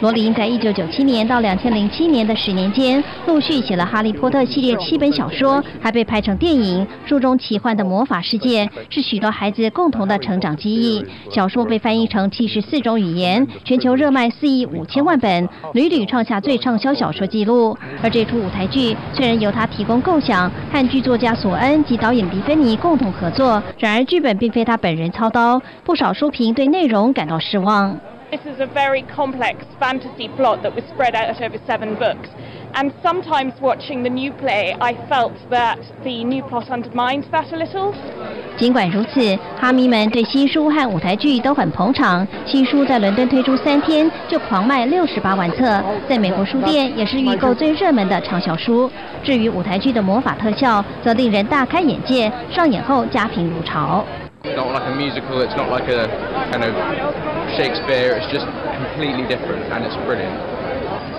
Speaker 15: 罗琳在一九九七年到两千零七年的十年间，陆续写了《哈利波特》系列七本小说，还被拍成电影。书中奇幻的魔法世界是许多孩子共同的成长记忆。小说被翻译成七十四种语言，全球热卖四亿五千万本，屡屡创下最畅销小说纪录。而这出舞台剧虽然由他提供构想，和剧作家索恩及导演迪芬尼共同合作，然而剧本并非他本人操刀，不少书评对内容感到失望。
Speaker 39: This is a very complex fantasy plot that was spread out over seven books. And sometimes watching the new play, I felt that the new plot undermined that a little.
Speaker 15: 尽管如此，哈迷们对新书和舞台剧都很捧场。新书在伦敦推出三天就狂卖六十八万册，在美国书店也是预购最热门的畅销书。至于舞台剧的魔法特效，则令人大开眼界，上演后家贫如潮。
Speaker 41: It's not like a musical, it's not like a kind of Shakespeare, it's just completely different and it's brilliant.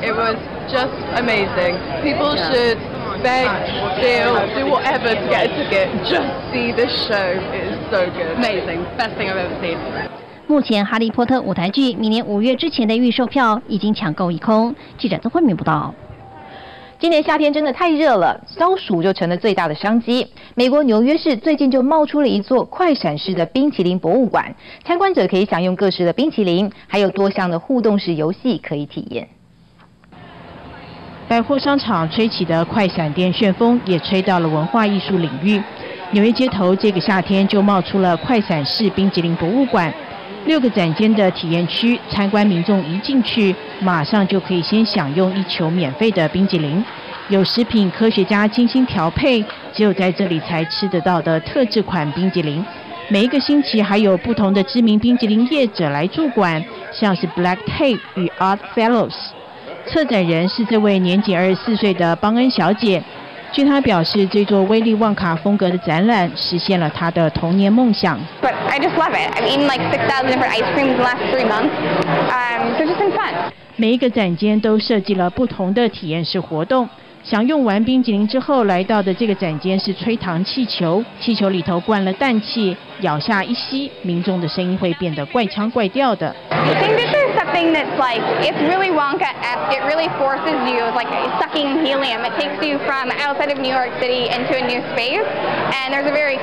Speaker 42: It was just amazing. People should beg, steal, do whatever to get a ticket. Just see this show. It is so good.
Speaker 40: Amazing. Best thing I've ever seen.
Speaker 15: 目前《哈利波特》舞台剧明年五月之前的预售票已经抢购一空。记者曾慧敏报道。
Speaker 1: 今年夏天真的太热了，消暑就成了最大的商机。美国纽约市最近就冒出了一座快闪式的冰淇淋博物馆，参观者可以享用各式的冰淇淋，还有多项的互动式游戏可以体验。
Speaker 2: 百货商场吹起的快闪电旋风也吹到了文化艺术领域。纽约街头这个夏天就冒出了快闪式冰淇淋博物馆。六个展间的体验区，参观民众一进去，马上就可以先享用一球免费的冰激凌，有食品科学家精心调配，只有在这里才吃得到的特制款冰激凌。每一个星期还有不同的知名冰激凌业者来驻馆，像是 Black Tape 与 Art Fellows。策展人是这位年仅二十四岁的邦恩小姐。据他表示，这座威利旺卡风格的展览实现了他的童年梦想。
Speaker 43: But I just love it. I've eaten like six thousand different ice creams in the last three months. Um, so just been fun.
Speaker 2: 每一个展间都设计了不同的体验式活动。享用完冰淇淋之后，来到的这个展间是吹糖气球，气球里头灌了氮气，咬下一吸，民众的声音会变得怪腔怪调的。
Speaker 43: Something that's like it's really Wonka-esque. It really forces you, like sucking helium. It takes you from outside of New York City into a new space, and there's a very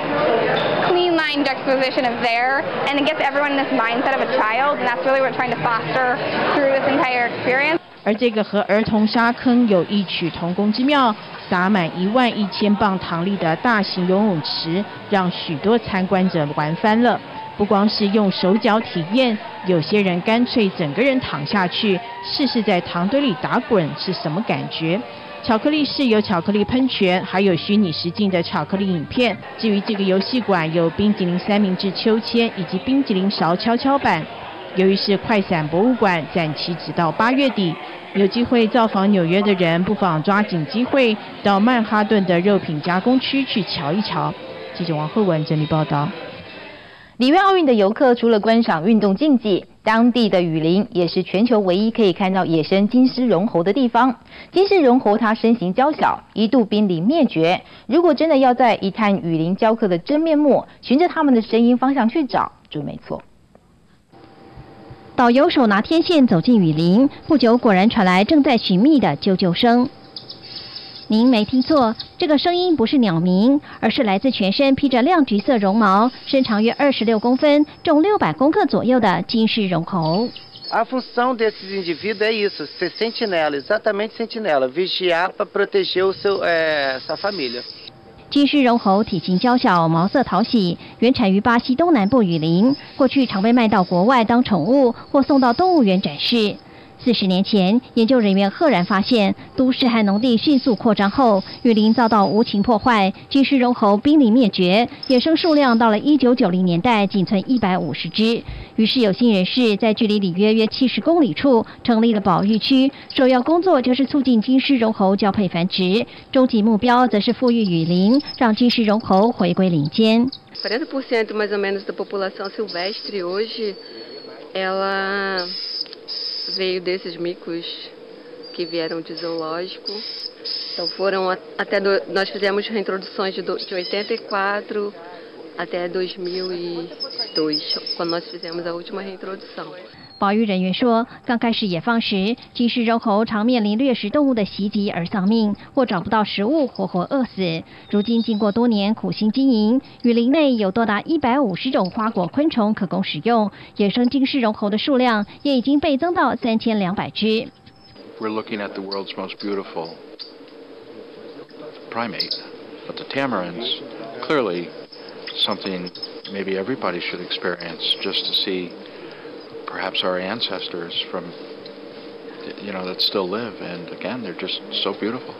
Speaker 43: clean line juxtaposition of there, and it gets everyone in this mindset of a child, and that's really what we're trying to foster through this entire experience.
Speaker 2: 而这个和儿童沙坑有异曲同工之妙，洒满一万一千磅糖粒的大型游泳池，让许多参观者玩翻了。不光是用手脚体验，有些人干脆整个人躺下去，试试在糖堆里打滚是什么感觉。巧克力室有巧克力喷泉，还有虚拟实境的巧克力影片。至于这个游戏馆，有冰淇淋三明治秋千以及冰淇淋勺跷跷板。由于是快闪博物馆，展期直到八月底，有机会造访纽约的人，不妨抓紧机会到曼哈顿的肉品加工区去瞧一瞧。记者王慧文整理报道。
Speaker 1: 里约奥运的游客除了观赏运动竞技，当地的雨林也是全球唯一可以看到野生金丝绒猴的地方。金丝绒猴它身形娇小，一度濒临灭绝。如果真的要在一探雨林雕刻的真面目，循着他们的声音方向去找，准没错。
Speaker 15: 导游手拿天线走进雨林，不久果然传来正在寻觅的啾啾声。您没听错，这个声音不是鸟鸣，而是来自全身披着亮橘色绒毛、身长约二十六公分、重六百公克左右的金丝绒猴。金狮绒猴体型娇小，毛色讨喜，原产于巴西东南部雨林，过去常被卖到国外当宠物或送到动物园展示。四十年前，研究人员赫然发现，都市和农地迅速扩张后，雨林遭到无情破坏，金狮绒猴濒临灭绝，野生数量到了一九九零年代仅存一百五十只。于是有心人士在距离里约约七十公里处成立了保育区，首要工作就是促进金狮绒猴交配繁殖，终极目标则是富裕雨林，让金狮绒猴回归林间。
Speaker 44: Veio desses micos que vieram de zoológico. Então foram até do, nós fizemos reintroduções de, de 84 até 2002, quando nós fizemos a última reintrodução.
Speaker 15: 保育人员说，刚开始野放时，金丝绒猴常面临掠食动物的袭击而丧命，或找不到食物，活活饿死。如今经过多年苦心经营，雨林内有多达一百五十种花果昆虫可供使用，野生金丝绒猴的数量也已经倍增到三千两百只。
Speaker 41: We're looking at the world's most beautiful primate, but the tamarins clearly something maybe everybody should experience just to see. perhaps our ancestors from you know that still live and again they're just so beautiful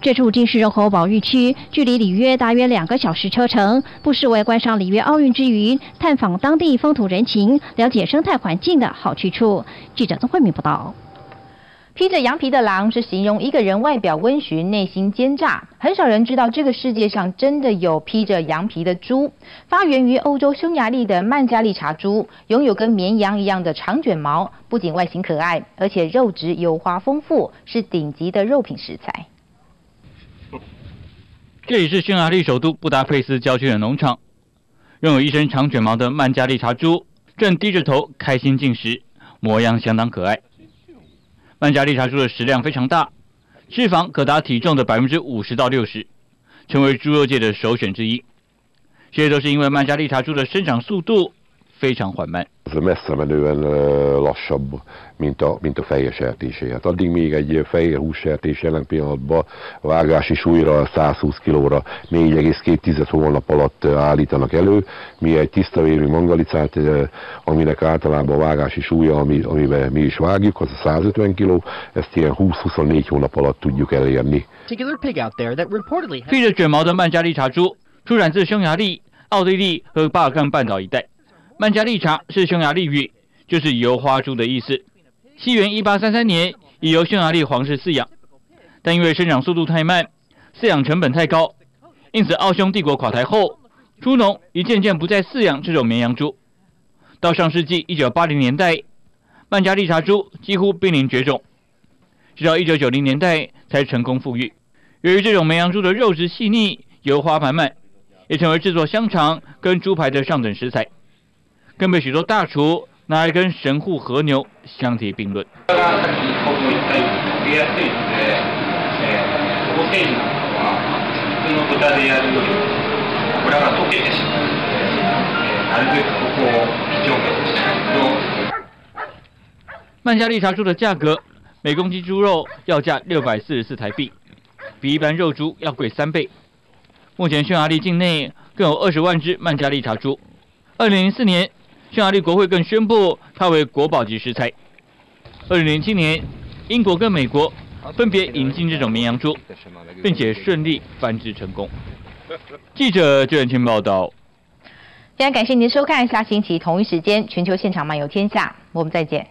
Speaker 15: 这处金丝绒猴保育区距离里约大约两个小时车程，不失为观赏里约奥运之余、探访当地风土人情、了解生态环境的好去处。记者曾慧敏报道。
Speaker 1: 披着羊皮的狼是形容一个人外表温驯、内心奸诈。很少人知道这个世界上真的有披着羊皮的猪。发源于欧洲匈牙利的曼加利茶猪，拥有跟绵羊一样的长卷毛，不仅外形可爱，而且肉质油花丰富，是顶级的肉品食材。
Speaker 25: 这里是匈牙利首都布达佩斯郊区的农场，拥有一身长卷毛的曼加利茶猪正低着头开心进食，模样相当可爱。曼加利查猪的食量非常大，脂肪可达体重的百分之五十到六十，成为猪肉界的首选之一。这些都是因为曼加利查猪的生长速度非常缓慢。
Speaker 45: messze menően lassabb, mint a, mint a fejes sertésé. Hát addig még egy fehér hússertés jelen pillanatban vágási súlyra 120 kilóra 4,2 hónap alatt állítanak elő. Mi egy tisztavérű mangalicát, aminek általában a vágási súlya, ami, amiben mi is vágjuk, az a 150 kiló, ezt ilyen 20-24 hónap alatt tudjuk elérni.
Speaker 25: 披着卷毛的曼加利茶猪出产自匈牙利、奥地利和巴尔干半岛一带。 曼加利茶是匈牙利语，就是油花猪的意思。西元一八三三年，已由匈牙利皇室饲养，但因为生长速度太慢，饲养成本太高，因此奥匈帝国垮台后，猪农已渐渐不再饲养这种绵羊猪。到上世纪一九八零年代，曼加利茶猪几乎濒临绝种，直到一九九零年代才成功复育。由于这种绵羊猪的肉质细腻、油花满满，也成为制作香肠跟猪排的上等食材。更被许多大厨拿来跟神户和牛相提并论。曼加利茶猪的价格，每公斤猪肉要价六百四十四台币，比一般肉猪要贵三倍。目前匈牙利境内更有二十万只曼加利茶猪。二零零四年。匈牙利国会更宣布它为国宝级食材。二零零七年，英国跟美国分别引进这种绵羊猪，并且顺利繁殖成功。记者郑远清报道。
Speaker 1: 非常感谢您的收看，下星期同一时间《全球现场漫游天下》，我们再见。